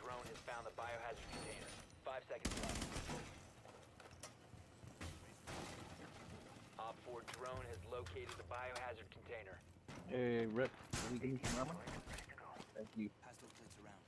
drone has found the biohazard container. Five seconds left. Op 4 drone has located the biohazard container. Hey, Rip, can you give me some armor? Thank you. Pass those plates around.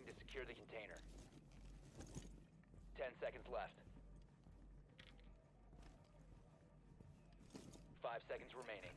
To secure the container. Ten seconds left. Five seconds remaining.